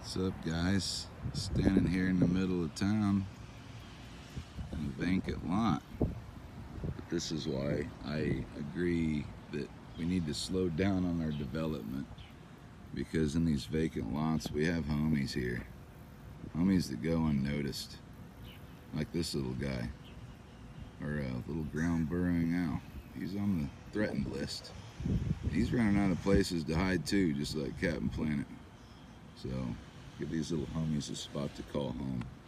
What's up, guys? Standing here in the middle of town in a vacant lot. But this is why I agree that we need to slow down on our development because in these vacant lots we have homies here. Homies that go unnoticed. Like this little guy. Or a little ground burrowing owl. He's on the threatened list. He's running out of places to hide too, just like Captain Planet. So give these little homies a spot to call home.